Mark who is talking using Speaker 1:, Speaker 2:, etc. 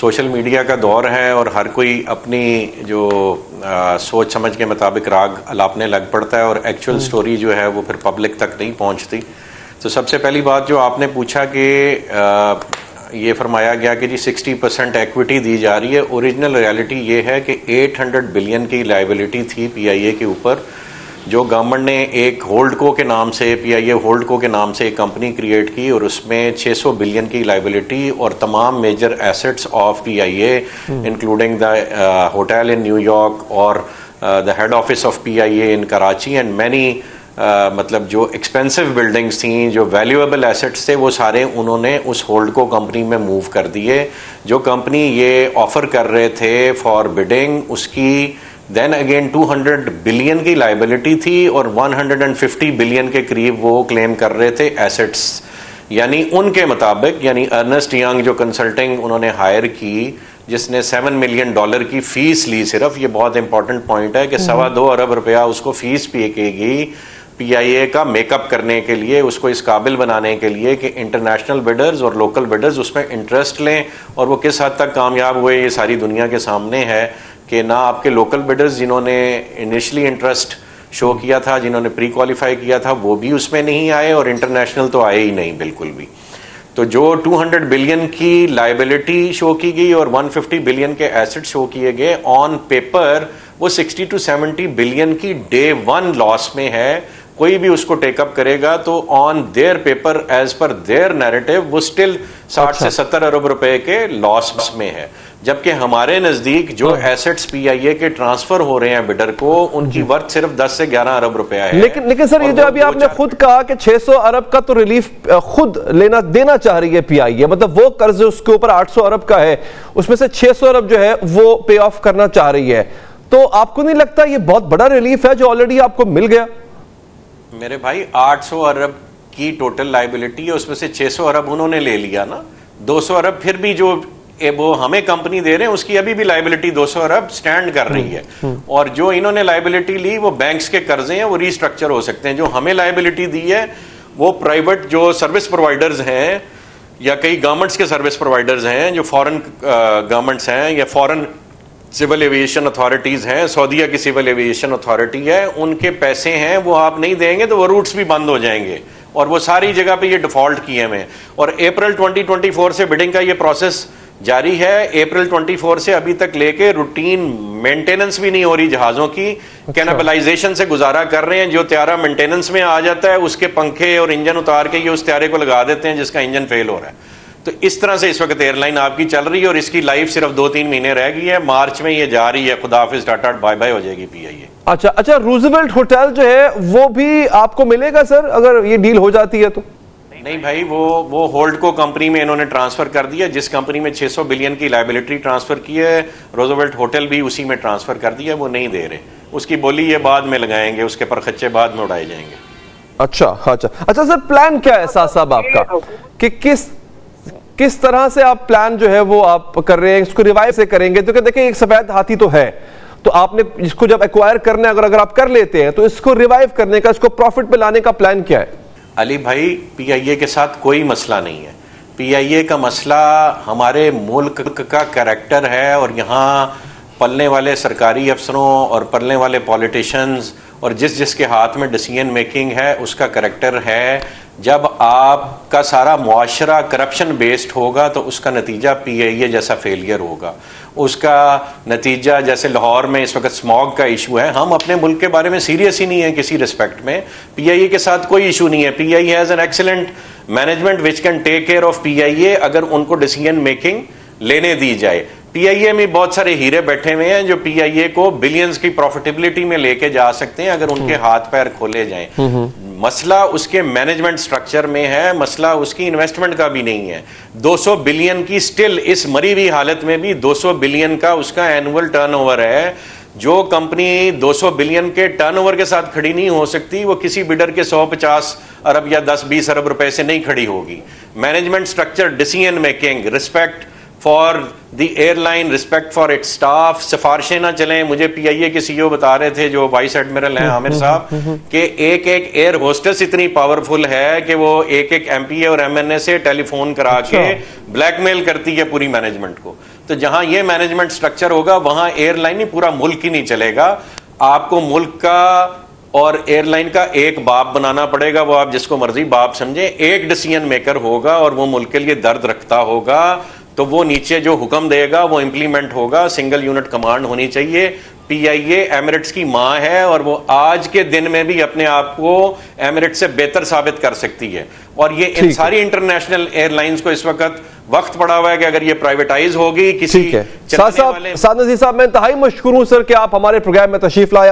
Speaker 1: Social media का दौर है और हर कोई अपनी जो आ, सोच समझ के मुताबिक राग अलापने लग पड़ता है और एक्चुअल स्टोरी जो है वो फिर पब्लिक तक नहीं पहुँचती। तो सबसे पहली बात जो आपने पूछा कि ये फरमाया गया कि जी 60 परसेंट एक्विटी दी जा रही है। ओरिजिनल रियलिटी ये है कि 800 बिलियन की लाइबिलिटी थी पीआईए के ऊपर। जो गवर्नमेंट ने एक होल्ड को के नाम से पीआईए होल्ड को के नाम से एक कंपनी क्रिएट की और उसमें 600 बिलियन की लाइबिलिटी और तमाम major assets of PIA including the hotel in New York York the head office of PIA in Karachi and many मतलब जो एक्सपेंसिव बिल्डिंग्स थी जो वैल्यूएबल एसेट्स थे वो सारे उन्होंने उस होल्ड को कंपनी में मूव कर दिए। जो कंपनी ये ऑफ़र कर रहे थे फॉर बिडिंग उसकी देन अगेन 200 बिलियन की लाइबिलिटी थी और 150 बिलियन के करीब वो क्लेम कर रहे थे एसेट्स यानी उनके मुताबिक यानी अर्नेस्ट यंग जो कंसल्टिंग उन्होंने हायर की जिसने सेवन मिलियन डॉलर की फ़ीस ली सिर्फ़ ये बहुत इंपॉर्टेंट पॉइंट है कि सवा दो अरब रुपया उसको फ़ीस पे केगी पीआईए का मेकअप करने के लिए उसको इस काबिल बनाने के लिए कि इंटरनेशनल बिडर्स और लोकल बिडर्स उसमें इंटरेस्ट लें और वो किस हद तक कामयाब हुए ये सारी दुनिया के सामने है। कि ना आपके लोकल बिडर्स जिन्होंने इनिशली इंटरेस्ट शो किया था, जिन्होंने प्री क्वालिफाई किया था, वो भी उसमें नहीं आए और इंटरनेशनल तो आए ही नहीं बिल्कुल भी। तो जो 200 बिलियन की लाइबिलिटी शो की गई और 150 बिलियन के एसेट शो किए गए ऑन पेपर वो 60 टू 70 बिलियन की डे वन लॉस में है। कोई भी उसको टेकअप करेगा तो on their paper as per their narrative वो स्टिल साठ से अच्छा। सत्तर अरब रुपए के लॉस में है। जबकि हमारे नज़दीक जो एसेट्स हाँ। पीआईए के ट्रांसफ़र हो रहे हैं बिडर को उनकी वर्थ सिर्फ़ 10 से 11 अरब रुपया है।
Speaker 2: लेकिन लेकिन सर ये जो अभी आपने खुद कहा कि 600 अरब का तो रिलीफ खुद लेना देना चाह रही है पीआईए मतलब वो कर्ज उसके ऊपर 800 अरब का है उसमें से 600 अरब जो है वो पे ऑफ़ करना चाह रही है। तो आपको नहीं लगता ये बहुत बड़ा रिलीफ है जो ऑलरेडी आपको मिल गया?
Speaker 1: मेरे भाई 800 अरब की टोटल लाइबिलिटी है उसमें से 600 अरब उन्होंने ले लिया ना। 200 अरब फिर भी जो ए, वो हमें कंपनी दे रहे हैं उसकी अभी भी लाइबिलिटी 200 अरब स्टैंड कर रही है। हम्म, हम्म। और जो इन्होंने लाइबिलिटी ली वो बैंक्स के कर्जे हैं वो रिस्ट्रक्चर हो सकते हैं। जो हमें लाइबिलिटी दी है वो प्राइवेट जो सर्विस प्रोवाइडर्स हैं या कई गवर्नमेंट्स के सर्विस प्रोवाइडर्स हैं जो फॉरेन गवर्नमेंट्स हैं या फॉरेन सिविल एविएशन अथॉरिटीज़ हैं सऊदीया की सिविल एविएशन अथॉरिटी है उनके पैसे हैं वो आप नहीं देंगे तो वो रूट्स भी बंद हो जाएँगे। और वो सारी जगह पे ये डिफ़ॉल्ट किए हुए और अप्रैल 2024 से बिडिंग का ये प्रोसेस जारी है। अप्रैल 24 से अभी तक लेके रूटीन मेंटेनेंस भी नहीं हो रही जहाज़ों की। अच्छा। कैनाबलाइजेशन से गुजारा कर रहे हैं जो त्यारा मेंटेनेंस में आ जाता है उसके पंखे और इंजन उतार के ये उस त्यारे को लगा देते हैं जिसका इंजन फेल हो रहा है। तो इस तरह से इस वक्त एयरलाइन आपकी चल रही है और इसकी लाइफ सिर्फ़ दो तीन महीने रह गई है। मार्च में ये जा रही है। खुदा हाफिज टाटा बाय बाय हो जाएगी पी आई
Speaker 2: अच्छा अच्छा रूजवेल्ट होटल जो है वो भी आपको मिलेगा सर अगर ये डील हो जाती है तो?
Speaker 1: नहीं भाई वो वो होल्ड को कंपनी में इन्होंने ट्रांसफ़र कर दिया। जिस कंपनी में 600 बिलियन की लाइबिलिटी ट्रांसफ़र की है रोजोवेल्ट होटल भी उसी में ट्रांसफ़र कर दिया वो नहीं दे रहे। उसकी बोली ये बाद में लगाएँगे उसके पर खच्चे बाद में उड़ाए जाएँगे।
Speaker 2: अच्छा अच्छा। अच्छा सर प्लान क्या है साहब आपका? कि किस किस तरह से आप प्लान जो है वो आप कर रहे हैं, इसको रिवाइव से करेंगे? तो देखिए, एक सफ़ेद हाथी तो है। तो आपने इसको जब एक्वायर करने, अगर अगर आप कर लेते हैं तो इसको रिवाइव करने का, इसको प्रॉफिट पे लाने का प्लान क्या है?
Speaker 1: अली भाई पीआईए के साथ कोई मसला नहीं है। पीआईए का मसला हमारे मुल्क का कैरेक्टर है और यहाँ पलने वाले सरकारी अफसरों और पलने वाले पॉलिटिशियंस और जिस जिसके हाथ में डिसीज़न मेकिंग है, उसका करेक्टर है। जब आपका सारा मुआरा करप्शन बेस्ड होगा तो उसका नतीजा पी आई ए जैसा फेलियर होगा। उसका नतीजा जैसे लाहौर में इस वक्त स्मॉग का इशू है। हम अपने मुल्क के बारे में सीरियस ही नहीं है किसी रिस्पेक्ट में। पी आई ए के साथ कोई इशू नहीं है। P I has an excellent management which can take care of P I A अगर उनको डिसीज़न मेकिंग लेने दी जाए। पीआईए में बहुत सारे हीरे बैठे हुए हैं जो पीआईए को बिलियंस की प्रॉफिटेबिलिटी में लेके जा सकते हैं अगर उनके हम्म। हाथ पैर खोले जाएँ हम्म, हम्म। मसला उसके मैनेजमेंट स्ट्रक्चर में है मसला उसकी इन्वेस्टमेंट का भी नहीं है 200 बिलियन की स्टिल इस मरी हुई हालत में भी 200 बिलियन का उसका एनुअल टर्नओवर है जो कंपनी 200 बिलियन के टर्नओवर के साथ खड़ी नहीं हो सकती वो किसी बिडर के 150 अरब या 10-20 अरब रुपए से नहीं खड़ी होगी management structure decision making respect for the airline respect for it staff सिफारिशें ना चलें। मुझे पीआईए के सीईओ बता रहे थे जो वाइस एडमिरल हैं आमिर साहब कि एक एक एयर होस्टेस इतनी पावरफुल है कि वो एक एक एम पी एमपीए और एमएनए से टेलीफोन करा के ब्लैकमेल अच्छा। करती है पूरी मैनेजमेंट को। तो जहाँ ये मैनेजमेंट स्ट्रक्चर होगा वहाँ एयरलाइन ही पूरा मुल्क ही नहीं चलेगा। आपको मुल्क का और एयरलाइन का एक बाप बनाना पड़ेगा वो आप जिसको मर्ज़ी बाप समझे। एक डिसीज़न मेकर होगा और वो मुल्क के लिए दर्द रखता होगा। तो वो नीचे जो हुक्म देगा वो इंप्लीमेंट होगा। सिंगल यूनिट कमांड होनी चाहिए। पीआईए एमिरेट्स की माँ है और वो आज के दिन में भी अपने आप को एमिरेट से बेहतर साबित कर सकती है। और ये इन सारी इंटरनेशनल एयरलाइंस को इस वक्त वक्त पड़ा हुआ है कि अगर ये प्राइवेटाइज होगी किसी
Speaker 2: है। साहब साहब मैं इंतहाई मशहूर हूँ सर कि आप हमारे प्रोग्राम में तशरीफ़ लाया